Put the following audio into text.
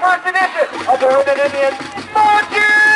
31st edition of the Ribbon Indians Marching!